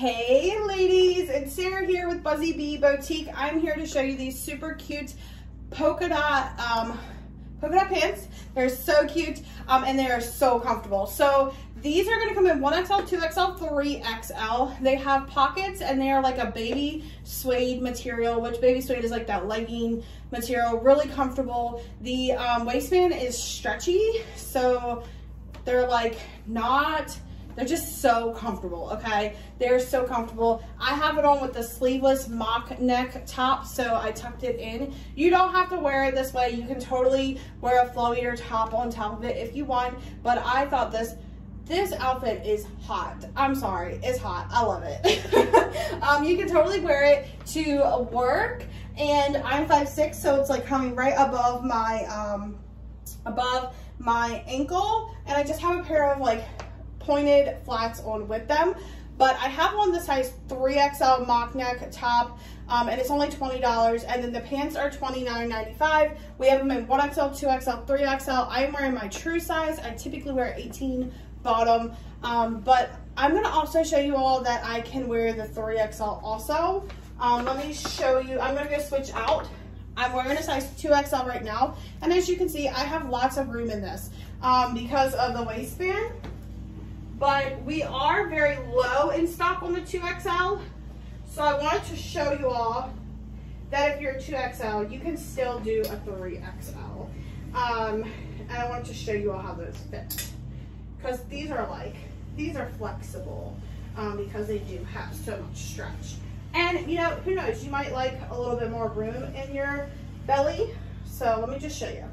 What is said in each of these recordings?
Hey ladies, it's Sarah here with Buzzy Bee Boutique. I'm here to show you these super cute polka dot um, polka dot pants. They're so cute um, and they are so comfortable. So these are gonna come in 1XL, 2XL, 3XL. They have pockets and they are like a baby suede material, which baby suede is like that legging material, really comfortable. The um, waistband is stretchy, so they're like not, they're just so comfortable, okay? They're so comfortable. I have it on with the sleeveless mock neck top, so I tucked it in. You don't have to wear it this way. You can totally wear a flowier top on top of it if you want, but I thought this this outfit is hot. I'm sorry, it's hot. I love it. um, you can totally wear it to work, and I'm 5'6", so it's like coming right above my um, above my ankle, and I just have a pair of like pointed flats on with them. But I have one the size 3XL mock neck top, um, and it's only $20. And then the pants are $29.95. We have them in 1XL, 2XL, 3XL. I am wearing my true size. I typically wear 18 bottom. Um, but I'm gonna also show you all that I can wear the 3XL also. Um, let me show you, I'm gonna go switch out. I'm wearing a size 2XL right now. And as you can see, I have lots of room in this um, because of the waistband. But we are very low in stock on the 2XL. So I wanted to show you all that if you're a 2XL, you can still do a 3XL. Um, and I wanted to show you all how those fit because these are like, these are flexible um, because they do have so much stretch. And you know, who knows, you might like a little bit more room in your belly. So let me just show you.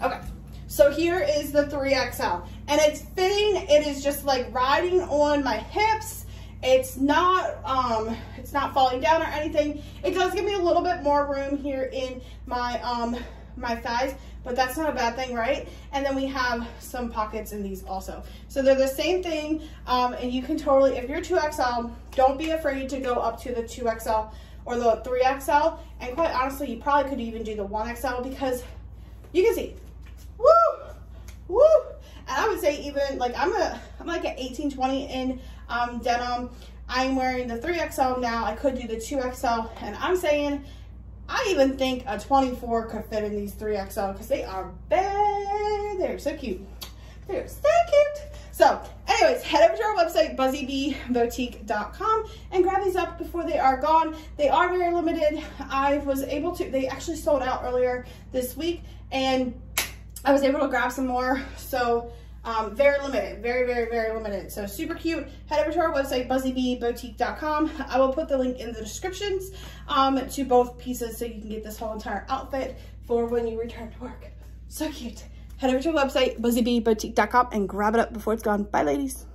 Okay, so here is the 3XL and it's fitting. It is just like riding on my hips. It's not, um, it's not falling down or anything. It does give me a little bit more room here in my, um, my thighs, but that's not a bad thing, right? And then we have some pockets in these also. So they're the same thing, um, and you can totally, if you're 2XL, don't be afraid to go up to the 2XL or the 3XL, and quite honestly, you probably could even do the 1XL because you can see, woo, woo, and I would say even, like, I'm a, I'm like an 18, 20 in um, denim. I'm wearing the 3XL now. I could do the 2XL, and I'm saying I even think a 24 could fit in these 3XL because they are big. They're so cute. They're so cute. So anyways, head over to our website, buzzybeeboutique.com and grab these up before they are gone. They are very limited. I was able to, they actually sold out earlier this week and I was able to grab some more. So um, very limited, very, very, very limited. So super cute. Head over to our website, buzzybeeboutique.com. I will put the link in the descriptions um, to both pieces so you can get this whole entire outfit for when you return to work. So cute. Head over to our website, buzzybeeboutique.com and grab it up before it's gone. Bye, ladies.